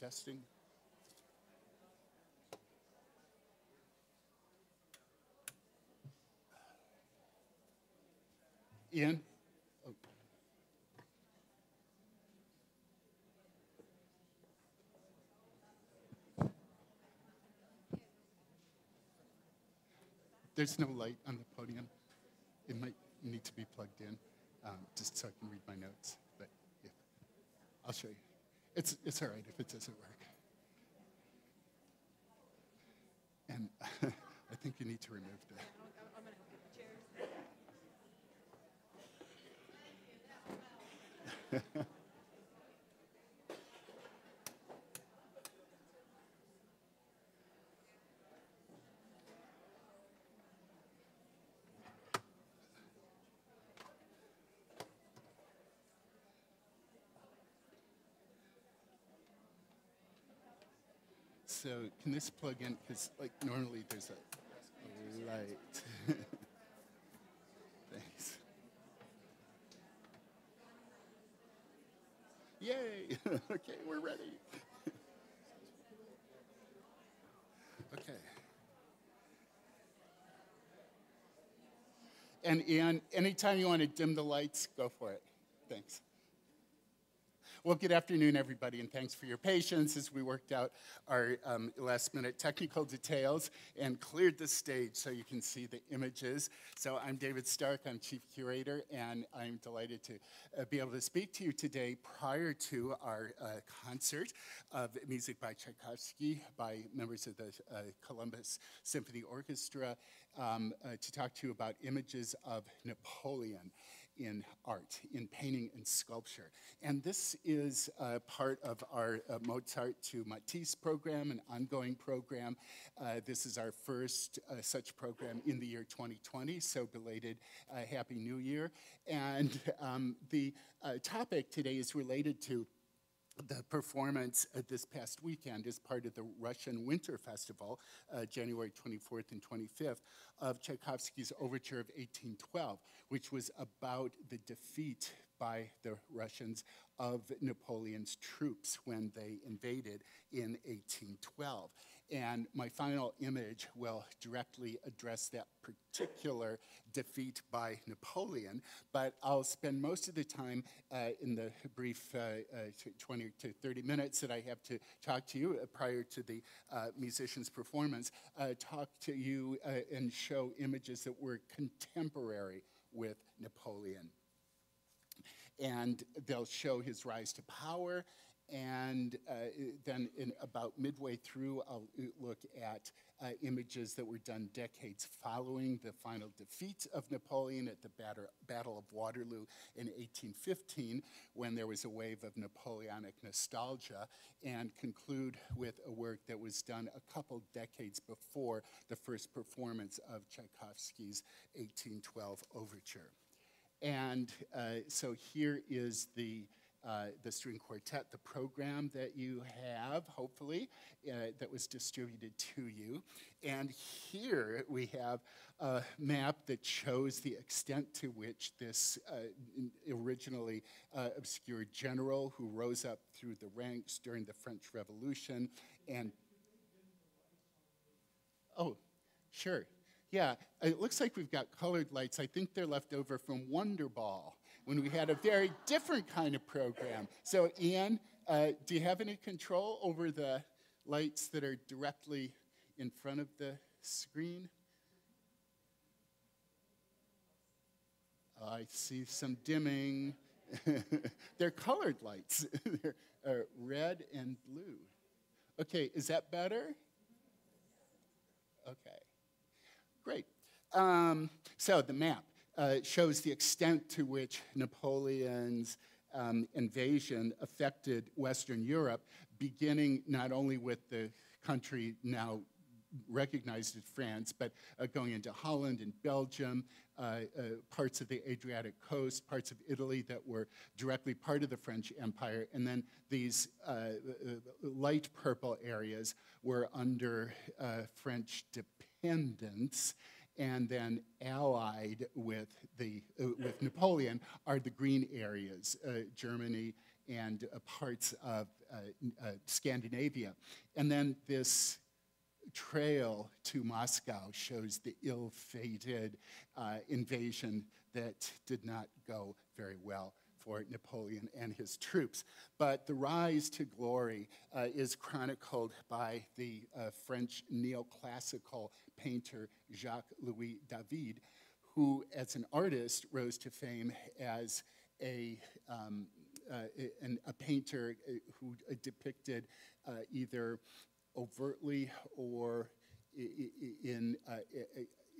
testing. Ian? There's no light on the podium. It might need to be plugged in, um, just so I can read my notes. But yeah, I'll show you. It's, it's all right if it doesn't work. And I think you need to remove the. So can this plug in? Because like normally there's a, light. Thanks. Yay! okay, we're ready. okay. And Ian, anytime you want to dim the lights, go for it. Thanks. Well, good afternoon, everybody, and thanks for your patience as we worked out our um, last minute technical details and cleared the stage so you can see the images. So, I'm David Stark, I'm Chief Curator, and I'm delighted to uh, be able to speak to you today prior to our uh, concert of music by Tchaikovsky by members of the uh, Columbus Symphony Orchestra um, uh, to talk to you about images of Napoleon in art, in painting and sculpture. And this is uh, part of our uh, Mozart to Matisse program, an ongoing program. Uh, this is our first uh, such program in the year 2020, so belated uh, Happy New Year. And um, the uh, topic today is related to the performance uh, this past weekend as part of the Russian Winter Festival, uh, January 24th and 25th, of Tchaikovsky's Overture of 1812, which was about the defeat by the Russians of Napoleon's troops when they invaded in 1812. And my final image will directly address that particular defeat by Napoleon, but I'll spend most of the time uh, in the brief uh, uh, 20 to 30 minutes that I have to talk to you uh, prior to the uh, musician's performance, uh, talk to you and show images that were contemporary with Napoleon. And they'll show his rise to power and uh, then in about midway through, I'll look at uh, images that were done decades following the final defeat of Napoleon at the Battle of Waterloo in 1815, when there was a wave of Napoleonic nostalgia, and conclude with a work that was done a couple decades before the first performance of Tchaikovsky's 1812 overture. And uh, so here is the uh, the string quartet, the program that you have, hopefully, uh, that was distributed to you. And here we have a map that shows the extent to which this uh, originally uh, obscure general who rose up through the ranks during the French Revolution and Oh, sure. Yeah, it looks like we've got colored lights. I think they're left over from Wonderball when we had a very different kind of program. So, Ian, uh, do you have any control over the lights that are directly in front of the screen? I see some dimming. They're colored lights. They're uh, red and blue. Okay, is that better? Okay, great. Um, so the map uh, shows the extent to which Napoleon's um, invasion affected Western Europe, beginning not only with the country now recognized as France, but uh, going into Holland and Belgium, uh, uh, parts of the Adriatic coast, parts of Italy that were directly part of the French Empire, and then these uh, light purple areas were under uh, French dependence and then allied with, the, uh, with Napoleon are the green areas, uh, Germany and uh, parts of uh, uh, Scandinavia. And then this trail to Moscow shows the ill fated uh, invasion that did not go very well for Napoleon and his troops. But the rise to glory uh, is chronicled by the uh, French neoclassical painter Jacques Louis David, who, as an artist, rose to fame as a, um, uh, an, a painter uh, who depicted uh, either overtly or in uh,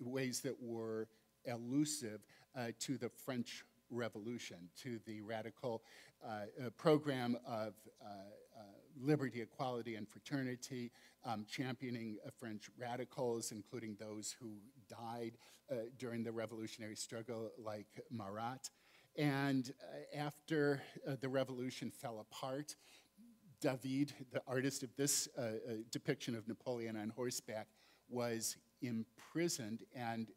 ways that were elusive uh, to the French Revolution, to the radical uh, uh program of uh, uh, liberty, equality, and fraternity, um, championing French radicals, including those who died during the revolutionary struggle, like Marat. And after the revolution fell apart, David, the artist of this uh, uh, depiction of Napoleon on horseback, was imprisoned and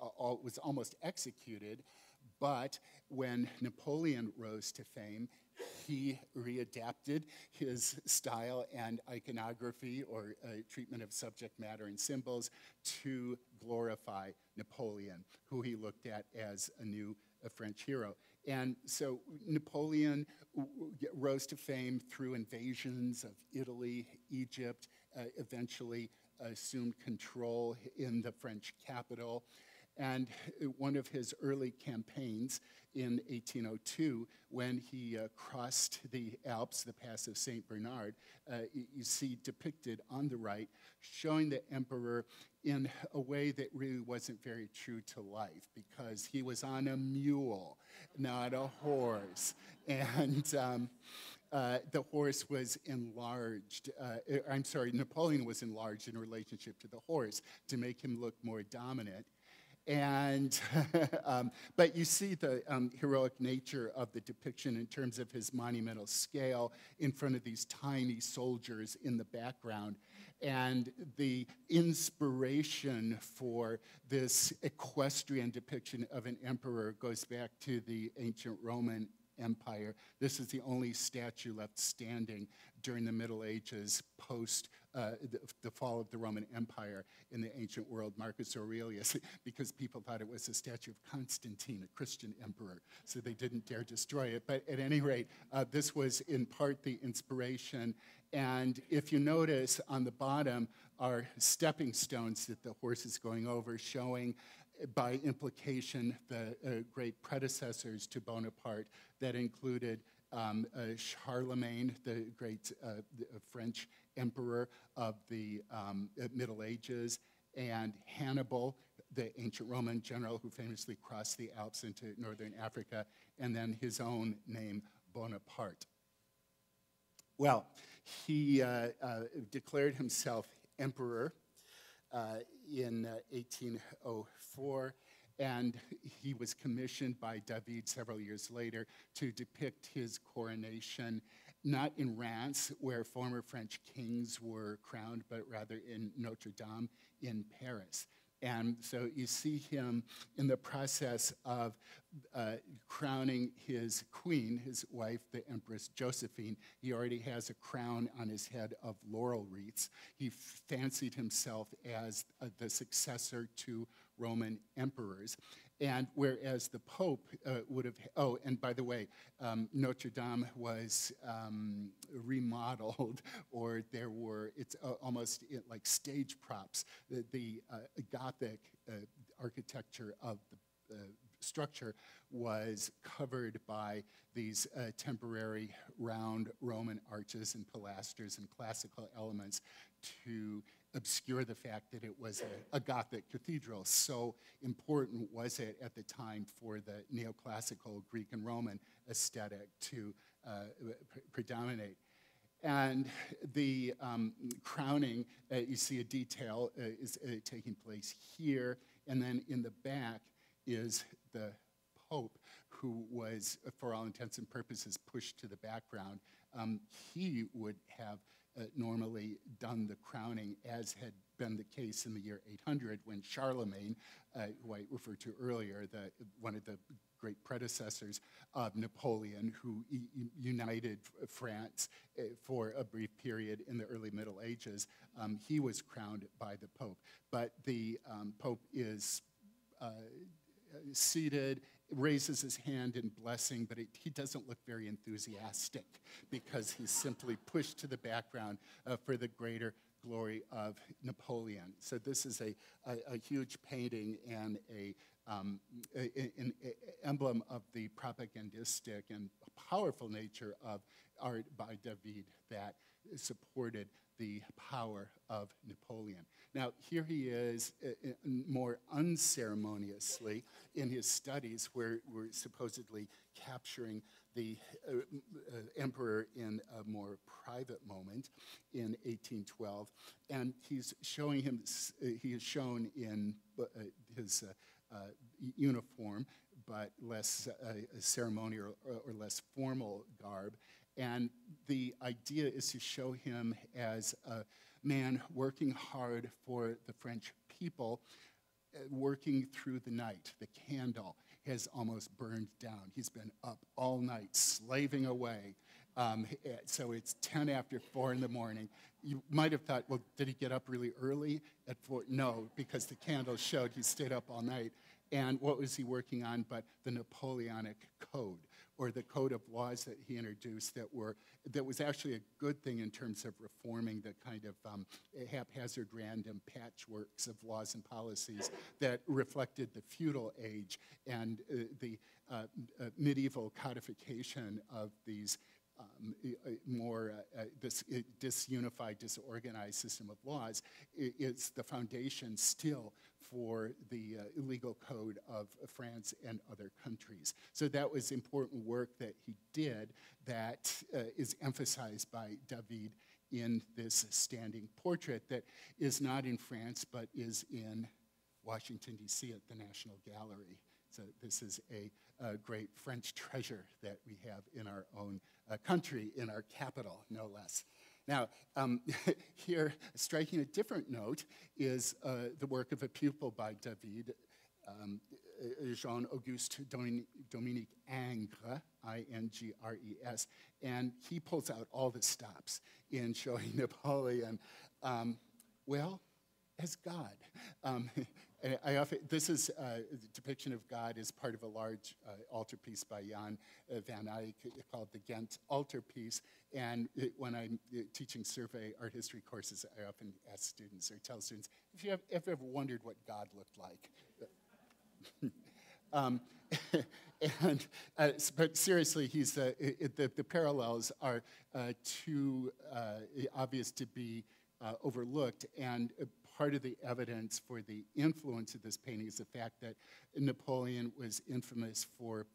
uh, was almost executed. But when Napoleon rose to fame, he readapted his style and iconography or uh, treatment of subject matter and symbols to glorify Napoleon, who he looked at as a new a French hero. And so Napoleon rose to fame through invasions of Italy, Egypt, uh, eventually assumed control in the French capital. And one of his early campaigns in 1802, when he uh, crossed the Alps, the Pass of St. Bernard, uh, you see depicted on the right, showing the emperor in a way that really wasn't very true to life because he was on a mule, not a horse. And um, uh, the horse was enlarged. Uh, I'm sorry, Napoleon was enlarged in relationship to the horse to make him look more dominant. And, um, but you see the um, heroic nature of the depiction in terms of his monumental scale in front of these tiny soldiers in the background. And the inspiration for this equestrian depiction of an emperor goes back to the ancient Roman Empire. This is the only statue left standing during the Middle Ages post uh, the, the, fall of the Roman Empire in the ancient world, Marcus Aurelius, because people thought it was a statue of Constantine, a Christian emperor, so they didn't dare destroy it. But at any rate, uh, this was in part the inspiration. And if you notice on the bottom are stepping stones that the horse is going over, showing by implication the uh, great predecessors to Bonaparte that included um, uh, Charlemagne, the great uh, the uh, French emperor of the um, uh, Middle Ages, and Hannibal, the ancient Roman general who famously crossed the Alps into northern Africa, and then his own name, Bonaparte. Well, he uh, uh, declared himself emperor uh, in 1804 and he was commissioned by David several years later to depict his coronation, not in Reims, where former French kings were crowned, but rather in Notre Dame in Paris. And so you see him in the process of uh, crowning his queen, his wife, the Empress Josephine. He already has a crown on his head of laurel wreaths. He fancied himself as uh, the successor to Roman emperors. And whereas the Pope uh, would have, oh, and by the way, um, Notre Dame was um, remodeled, or there were, it's uh, almost like stage props. The, the uh, Gothic uh, architecture of the uh, structure was covered by these uh, temporary round Roman arches and pilasters and classical elements to obscure the fact that it was a, a, Gothic cathedral. So important was it at the time for the neoclassical Greek and Roman aesthetic to uh, predominate. And the um, crowning, uh, you see a detail uh, is uh, taking place here, and then in the back is the Pope, who was, for all intents and purposes, pushed to the background. Um, he would have normally done the crowning, as had been the case in the year 800 when Charlemagne, uh, who I referred to earlier, the, one of the great predecessors of Napoleon, who united France uh, for a brief period in the early Middle Ages. Um, he was crowned by the Pope. But the um, Pope is uh, seated, raises his hand in blessing, but it, he doesn't look very enthusiastic because he's simply pushed to the background uh, for the greater glory of Napoleon. So this is a, a, a huge painting and a, um, a, an emblem of the propagandistic and powerful nature of art by David that supported the power of Napoleon. Now, here he is uh, uh, more unceremoniously in his studies, where we're supposedly capturing the uh, uh, emperor in a more private moment in 1812. And he's showing him, uh, he is shown in uh, his uniform, but less ceremonial or, or less formal garb. And the idea is to show him as a man working hard for the French people, uh, working through the night. The candle has almost burned down. He's been up all night, slaving away. Um, eh, so it's 10 after 4 in the morning. You might have thought, well, did he get up really early at 4? No, because the candle showed he stayed up all night. And what was he working on but the Napoleonic Code, or the code of laws that he introduced that were that was actually a good thing in terms of reforming the kind of um, haphazard random patchworks of laws and policies that reflected the feudal age and uh, the uh, uh, medieval codification of these um, more uh, uh, this disunified, disorganized system of laws is the foundation still for the uh, legal code of France and other countries. So that was important work that he did that uh, is emphasized by David in this standing portrait that is not in France but is in Washington, D.C. at the National Gallery. So this is a great French treasure that we have in our own uh, country, in our capital, no less. Now, um, here, striking a different note, is uh, the work of a pupil by David, um, uh, Jean-Auguste Dominique Ingres, I-N-G-R-E-S, and he pulls out all the stops in showing Napoleon, um, well, as God. Um, I often, this is uh, the depiction of God as part of a large uh, altarpiece by Jan uh, van Eyck called the Ghent Altarpiece. And it, when I'm uh, teaching survey art history courses, I often ask students or tell students, if you have if you ever wondered what God looked like. um, and, uh, but seriously, he's, uh, it, the, the parallels are too obvious to be overlooked. And part of the evidence for the influence of this painting is the fact that Napoleon was infamous for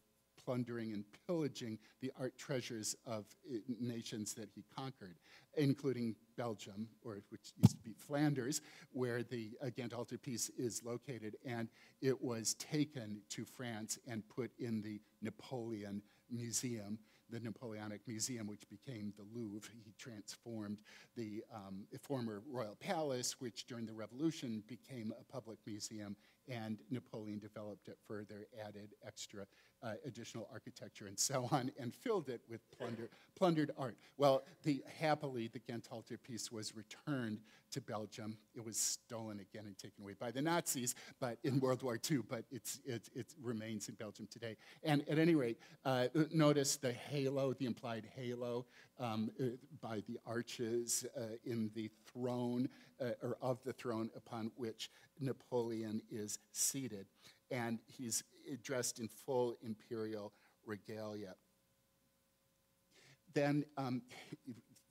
plundering and pillaging the art treasures of uh, nations that he conquered, including Belgium, or which used to be Flanders, where the uh, Ghent altarpiece is located, and it was taken to France and put in the Napoleon Museum the Napoleonic Museum, which became the Louvre. He transformed the um, former royal palace, which during the revolution became a public museum, and Napoleon developed it further, added extra uh, additional architecture and so on, and filled it with plunder, plundered art. Well, the, happily, the Ghent altarpiece was returned to Belgium. It was stolen again and taken away by the Nazis, but in World War II, but it, it remains in Belgium today. And at any rate, uh, notice the halo, the implied halo um, uh, by the arches uh, in the throne, uh, or of the throne upon which Napoleon is seated. And he's dressed in full imperial regalia. Then, um,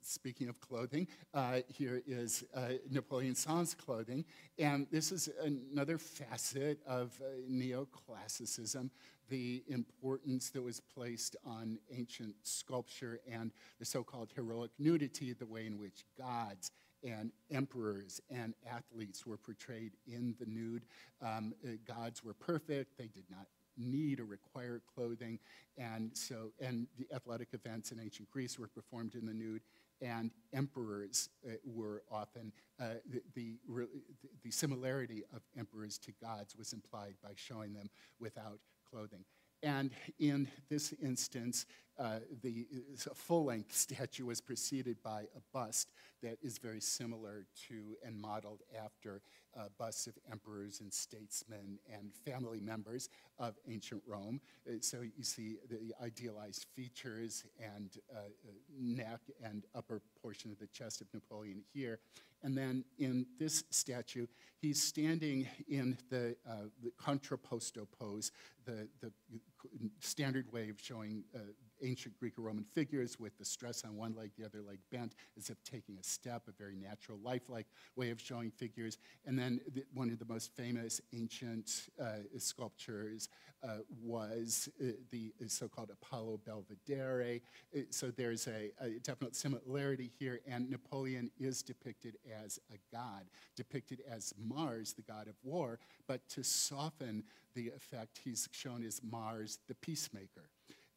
speaking of clothing, uh, here is uh, Napoleon Sans clothing. And this is another facet of uh, neoclassicism, the importance that was placed on ancient sculpture and the so called heroic nudity, the way in which gods and emperors and athletes were portrayed in the nude. Um, uh, gods were perfect, they did not need or require clothing, and so and the athletic events in ancient Greece were performed in the nude, and emperors uh, were often uh, the, the, the similarity of emperors to gods was implied by showing them without clothing. And in this instance, uh, the full-length statue was preceded by a bust that is very similar to and modeled after uh, busts of emperors and statesmen and family members of ancient Rome. Uh, so you see the idealized features and uh, uh, neck and upper portion of the chest of Napoleon here. And then in this statue, he's standing in the, uh, the contrapposto pose, the, the standard way of showing uh, ancient Greek or Roman figures with the stress on one leg, the other leg bent, as if taking a step, a very natural, lifelike way of showing figures. And then the, one of the most famous ancient uh, sculptures uh, was uh, the so-called Apollo Belvedere. Uh, so there's a, a, definite similarity here, and Napoleon is depicted as a god, depicted as Mars, the god of war, but to soften the effect, he's shown as Mars, the peacemaker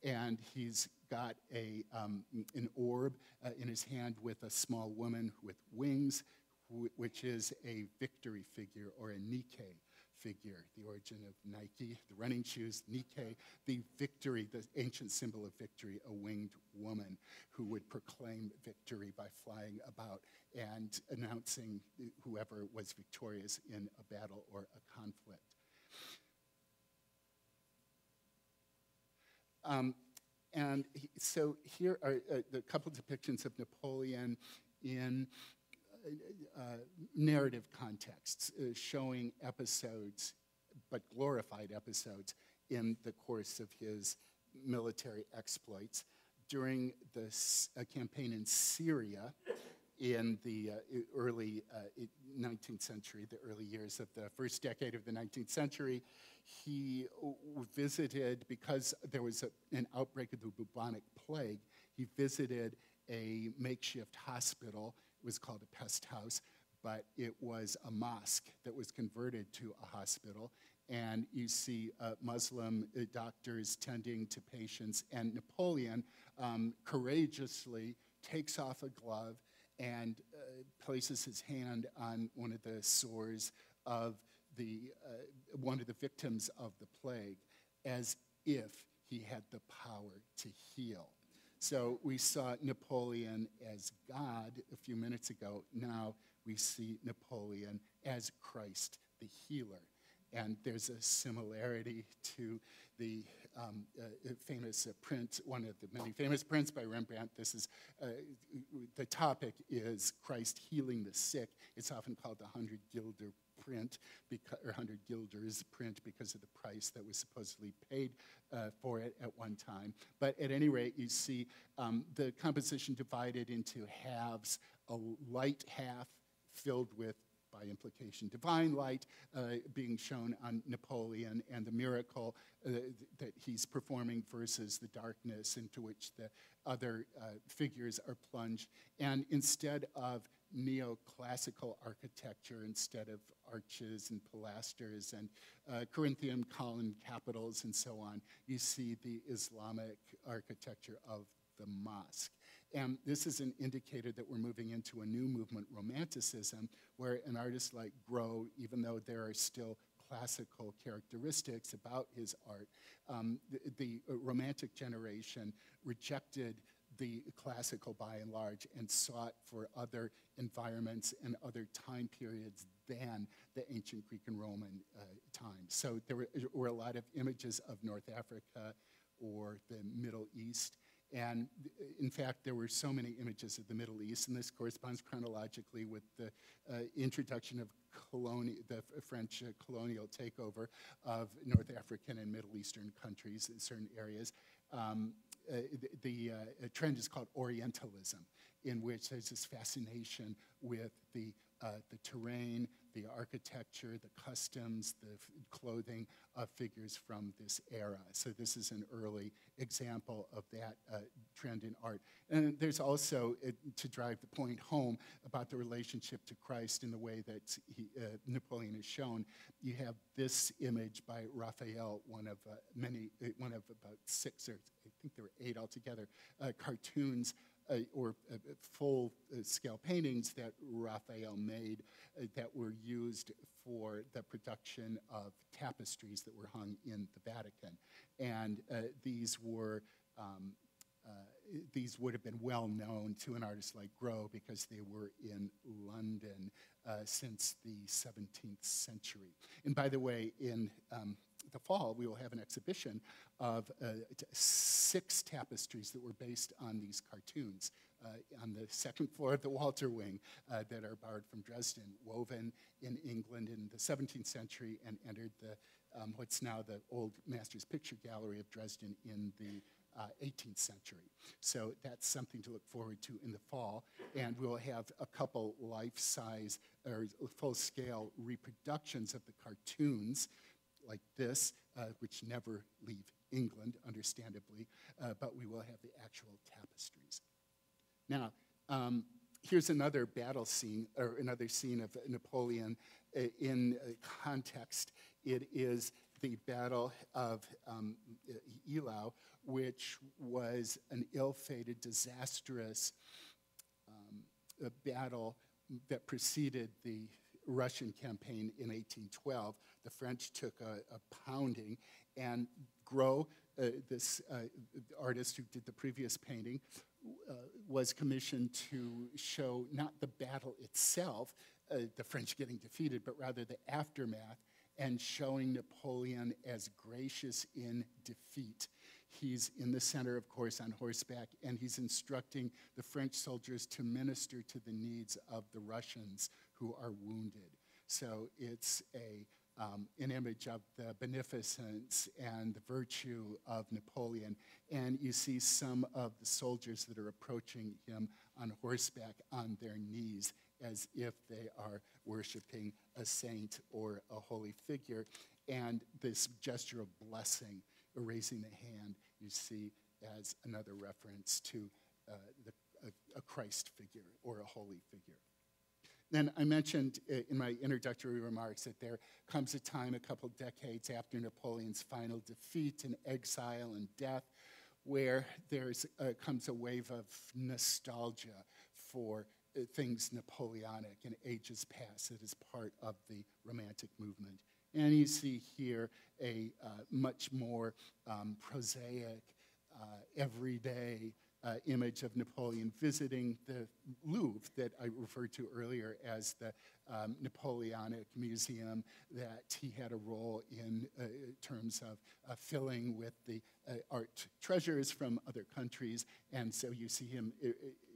and he's got a, um, an orb uh, in his hand with a small woman with wings, wh which is a victory figure or a Nike figure, the origin of Nike, the running shoes, Nike, the victory, the ancient symbol of victory, a winged woman who would proclaim victory by flying about and announcing whoever was victorious in a battle or a conflict. Um, and he, so here are uh, the couple depictions of Napoleon in uh, uh, narrative contexts, uh, showing episodes, but glorified episodes, in the course of his military exploits. During the campaign in Syria, in the uh, early uh, 19th century, the early years of the first decade of the 19th century, he visited, because there was a, an outbreak of the bubonic plague, he visited a makeshift hospital. It was called a pest house, but it was a mosque that was converted to a hospital. And you see uh, Muslim uh, doctors tending to patients, and Napoleon um, courageously takes off a glove and uh, places his hand on one of the sores of the, uh, one of the victims of the plague as if he had the power to heal. So we saw Napoleon as God a few minutes ago. Now we see Napoleon as Christ, the healer. And there's a similarity to the um, uh, famous uh, print, one of the many famous prints by Rembrandt. This is, uh, the topic is Christ healing the sick. It's often called the Hundred Guilder print, because, or 100 guilders print because of the price that was supposedly paid uh, for it at one time. But at any rate, you see um, the composition divided into halves, a light half filled with by implication, divine light uh, being shown on Napoleon and the miracle uh, that he's performing versus the darkness into which the other uh, figures are plunged. And instead of neoclassical architecture instead of arches and pilasters and uh, Corinthian column capitals and so on. You see the Islamic architecture of the mosque. And this is an indicator that we're moving into a new movement, Romanticism, where an artist like Gros, even though there are still classical characteristics about his art, um, the, the Romantic generation rejected the classical by and large and sought for other environments and other time periods than the ancient Greek and Roman uh, times. So there were, were, a lot of images of North Africa or the Middle East. And in fact, there were so many images of the Middle East, and this corresponds chronologically with the uh, introduction of coloni the French uh, colonial takeover of North African and Middle Eastern countries in certain areas. Um, uh, the, the uh, trend is called Orientalism, in which there's this fascination with the, uh, the terrain, the architecture, the customs, the clothing of figures from this era. So this is an early example of that uh, trend in art. And there's also, uh, to drive the point home about the relationship to Christ in the way that he, uh, Napoleon is shown, you have this image by Raphael, one of uh, many, uh, one of about six or I think there were eight altogether, cartoons uh, or uh, full uh, scale paintings that Raphael made uh, that were used for the production of tapestries that were hung in the Vatican. And uh, these were um, uh, these would have been well known to an artist like Gros because they were in London since the 17th century. And by the way, in um, the fall, we will have an exhibition of uh, six tapestries that were based on these cartoons uh, on the second floor of the Walter Wing uh, that are borrowed from Dresden, woven in England in the 17th century and entered the, um, what's now the Old Masters Picture Gallery of Dresden in the uh, 18th century. So that's something to look forward to in the fall. And we'll have a couple life-size or full-scale reproductions of the cartoons like this, uh, which never leave England, understandably, uh, but we will have the actual tapestries. Now, um, here's another battle scene, or another scene of Napoleon uh, in uh, context. It is the Battle of um, Eylau, which was an ill-fated, disastrous um, battle that preceded the Russian campaign in 1812. The French took a, a pounding, and Gros, uh, this uh, artist who did the previous painting, uh, was commissioned to show not the battle itself, uh, the French getting defeated, but rather the aftermath and showing Napoleon as gracious in defeat. He's in the center, of course, on horseback, and he's instructing the French soldiers to minister to the needs of the Russians who are wounded. So it's a, um, an image of the beneficence and the virtue of Napoleon. And you see some of the soldiers that are approaching him on horseback on their knees as if they are worshiping a saint or a holy figure. And this gesture of blessing, raising the hand, you see as another reference to uh, the, a, a Christ figure or a holy figure. Then I mentioned uh, in my introductory remarks that there comes a time, a couple decades after Napoleon's final defeat and exile and death, where there uh, comes a wave of nostalgia for uh, things Napoleonic and ages past that is part of the Romantic movement. And you see here a uh, much more um, prosaic, uh, everyday uh, image of Napoleon visiting the Louvre that I referred to earlier as the um, Napoleonic Museum that he had a role in uh, terms of uh, filling with the uh, art treasures from other countries. And so you see him uh,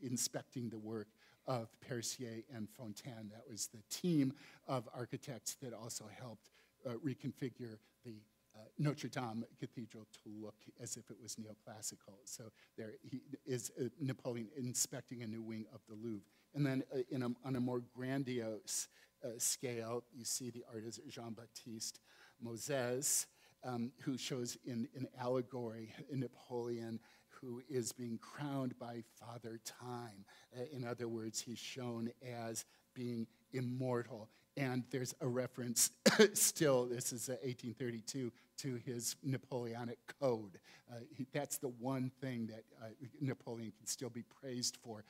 inspecting the work of Percier and Fontaine. That was the team of architects that also helped uh, reconfigure the uh, Notre Dame Cathedral to look as if it was neoclassical. So there he is uh, Napoleon inspecting a new wing of the Louvre. And then uh, a, on a more grandiose uh, scale, you see the artist Jean-Baptiste Mauzaisse, um, who shows in an allegory Napoleon who is being crowned by Father Time. Uh, in other words, he's shown as being immortal and there's a reference still, this is 1832, uh, to his Napoleonic Code. Uh, he, that's the one thing that uh, Napoleon can still be praised for,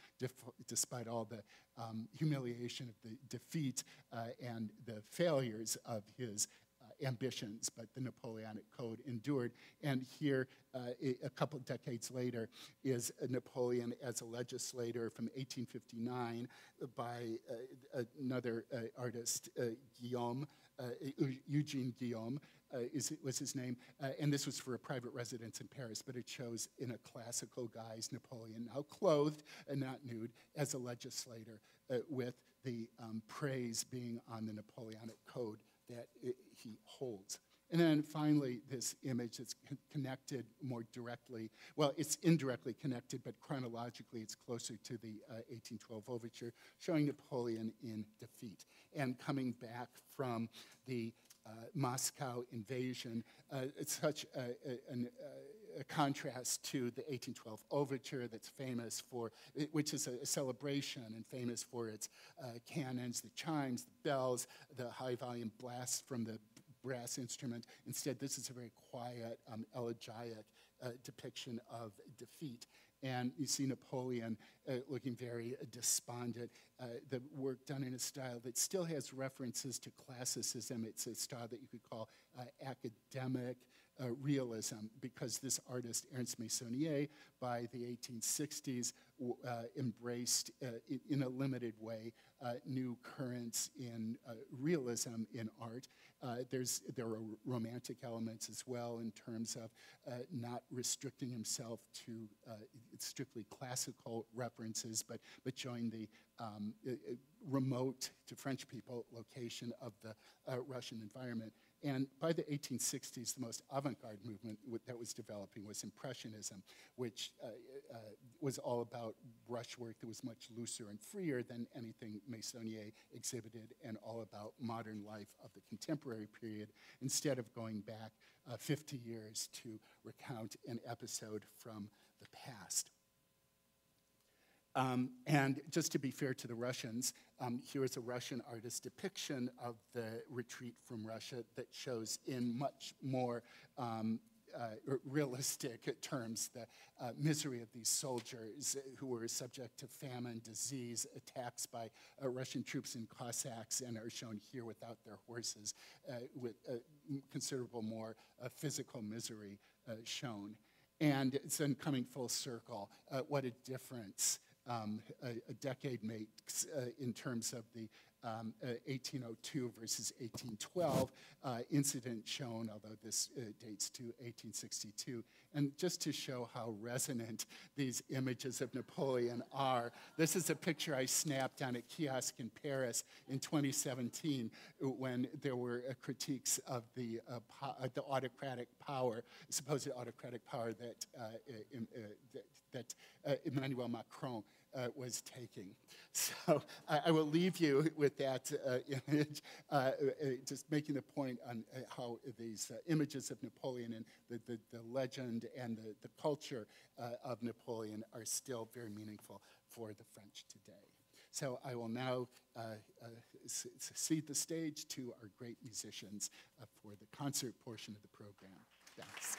despite all the um, humiliation of the defeat uh, and the failures of his ambitions, but the Napoleonic Code endured. And here, uh, a couple of decades later, is Napoleon as a legislator from 1859 by uh, another uh, artist, uh, Guillaume, uh, Eugene Guillaume. Uh, is, was his name, uh, and this was for a private residence in Paris, but it shows in a classical guise Napoleon, now clothed and not nude, as a legislator, uh, with the um, praise being on the Napoleonic Code that it, he holds. And then finally, this image that's connected more directly. Well, it's indirectly connected, but chronologically, it's closer to the uh, 1812 overture, showing Napoleon in defeat and coming back from the uh, Moscow invasion. Uh, it's such a, a, an, a, contrast to the 1812 overture that's famous for, which is a, celebration and famous for its uh, cannons, the chimes, the bells, the high volume blasts from the brass instrument. Instead, this is a very quiet, um, elegiac uh, depiction of defeat. and you see Napoleon uh, looking very despondent. Uh, the work done in a style that still has references to classicism. It's a style that you could call uh, academic uh, realism because this artist, Ernst Meissonier, by the 1860s, uh, embraced in, in, a limited way new currents in realism in art. there's, there are romantic elements as well in terms of not restricting himself to strictly classical references, but, but showing the um, remote to French people location of the uh, Russian environment. And by the 1860s, the most avant garde movement that was developing was Impressionism, which uh, uh, was all about brushwork that was much looser and freer than anything Meissonier exhibited, and all about modern life of the contemporary period, instead of going back uh, 50 years to recount an episode from the past. Um, and just to be fair to the Russians, um, here is a Russian artist's depiction of the retreat from Russia that shows in much more um, uh, realistic terms the uh, misery of these soldiers who were subject to famine, disease, attacks by uh, Russian troops and Cossacks, and are shown here without their horses, uh, with uh, considerable more uh, physical misery shown. And it's then coming full circle. what a difference um, a, a, decade makes uh, in terms of the um, uh, 1802 versus 1812 uh, incident shown, although this uh, dates to 1862. And just to show how resonant these images of Napoleon are, this is a picture I snapped on a kiosk in Paris in 2017 when there were uh, critiques of the, uh, the autocratic power, supposed autocratic power that, that, that Emmanuel Macron uh, was taking. So I, I, will leave you with that uh, image, uh, uh just making the point on uh, how these images of Napoleon and the, the, the legend and the, the culture of Napoleon are still very meaningful for the French today. So I will now cede the stage to our great musicians for the concert portion of the program. Thanks.